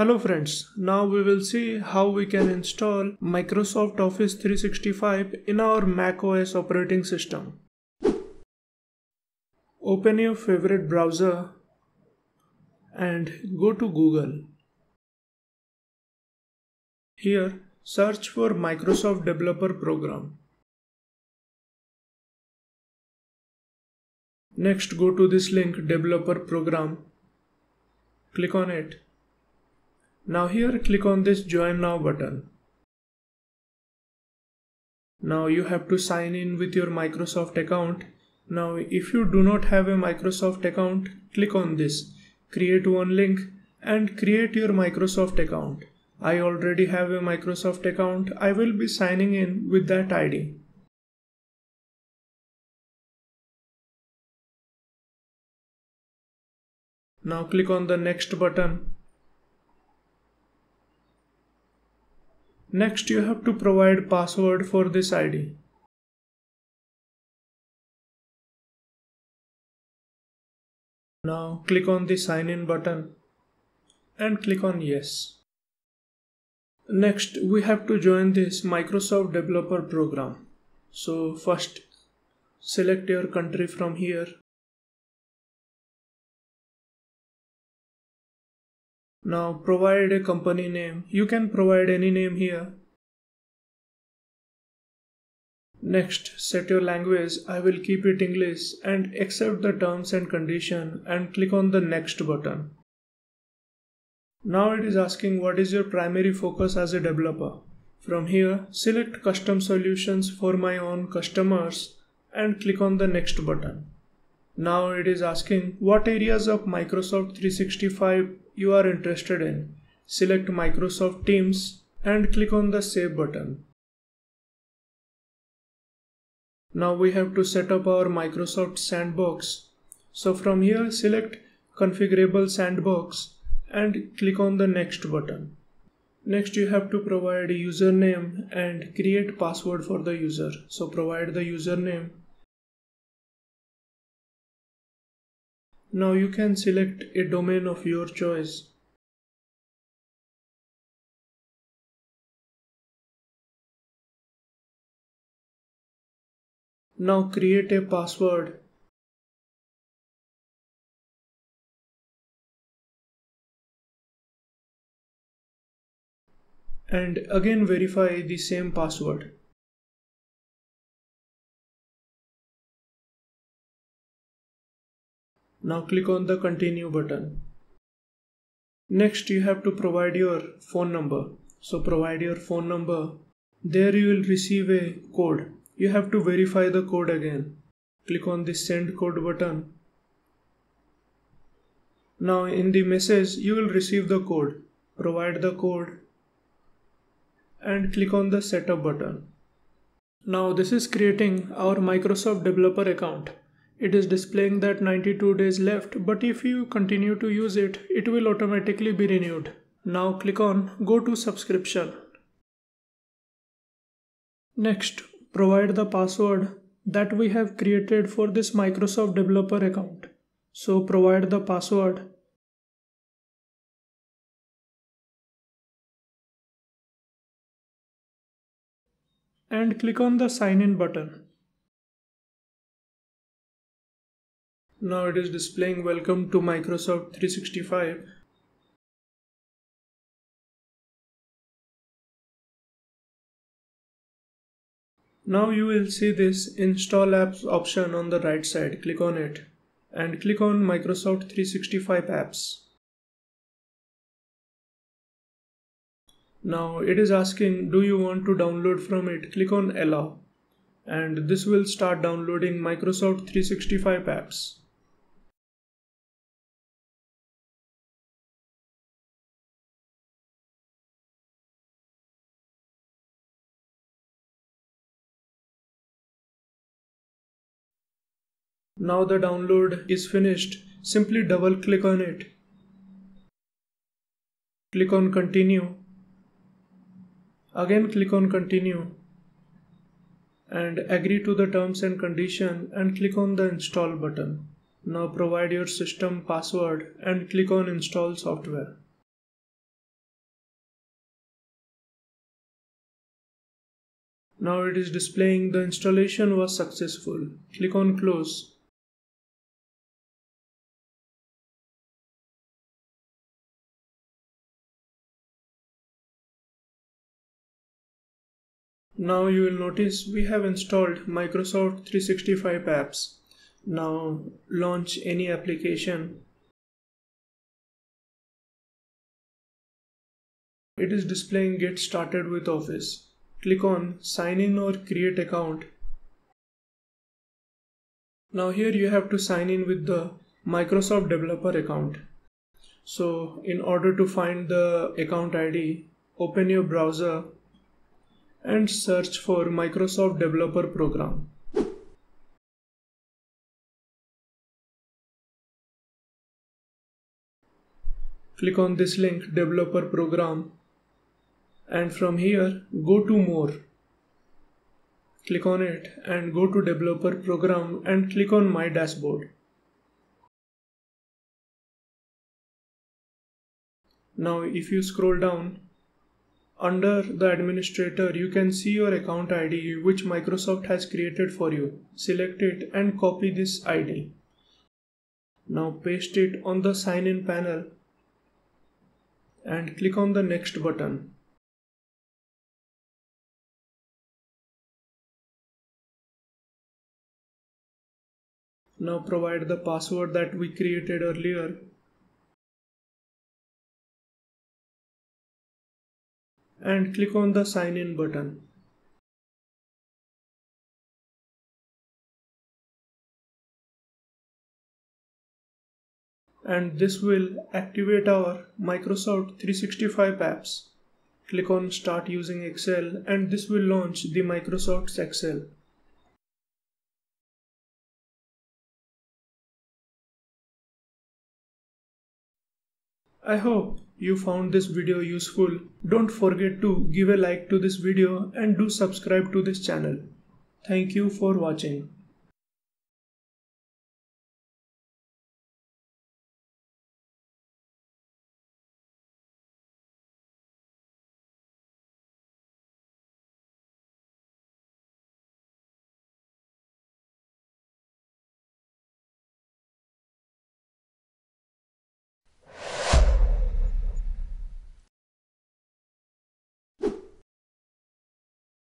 Hello friends, now we will see how we can install Microsoft Office 365 in our macOS operating system. Open your favorite browser and go to Google. Here, search for Microsoft Developer Program. Next, go to this link Developer Program. Click on it now here click on this join now button. Now you have to sign in with your Microsoft account. Now if you do not have a Microsoft account, click on this, create one link and create your Microsoft account. I already have a Microsoft account. I will be signing in with that ID. Now click on the next button Next you have to provide password for this ID. Now click on the sign in button and click on yes. Next we have to join this Microsoft developer program. So first select your country from here Now provide a company name. You can provide any name here. Next, set your language. I will keep it English and accept the terms and condition and click on the next button. Now it is asking what is your primary focus as a developer. From here, select custom solutions for my own customers and click on the next button. Now it is asking what areas of Microsoft 365 you are interested in. Select Microsoft Teams and click on the Save button. Now we have to set up our Microsoft Sandbox. So from here select Configurable Sandbox and click on the Next button. Next you have to provide username and create password for the user. So provide the username Now you can select a domain of your choice. Now create a password. And again verify the same password. Now click on the continue button. Next you have to provide your phone number. So provide your phone number. There you will receive a code. You have to verify the code again. Click on the send code button. Now in the message you will receive the code. Provide the code and click on the setup button. Now this is creating our Microsoft developer account it is displaying that 92 days left but if you continue to use it it will automatically be renewed. Now click on go to subscription. Next provide the password that we have created for this microsoft developer account. So provide the password. And click on the sign in button Now it is displaying welcome to Microsoft 365. Now you will see this install apps option on the right side. Click on it and click on Microsoft 365 apps. Now it is asking do you want to download from it? Click on allow and this will start downloading Microsoft 365 apps. Now the download is finished, simply double click on it. Click on continue. Again click on continue and agree to the terms and condition and click on the install button. Now provide your system password and click on install software. Now it is displaying the installation was successful. Click on close Now you will notice we have installed Microsoft 365 apps. Now launch any application. It is displaying get started with Office. Click on sign in or create account. Now here you have to sign in with the Microsoft developer account. So in order to find the account ID, open your browser and search for Microsoft Developer Program. Click on this link Developer Program and from here go to More. Click on it and go to Developer Program and click on My Dashboard. Now if you scroll down under the administrator, you can see your account ID which Microsoft has created for you. Select it and copy this ID. Now paste it on the sign in panel and click on the next button. Now provide the password that we created earlier and click on the sign in button. And this will activate our Microsoft 365 apps. Click on start using Excel and this will launch the Microsoft's Excel. I hope you found this video useful. Don't forget to give a like to this video and do subscribe to this channel. Thank you for watching.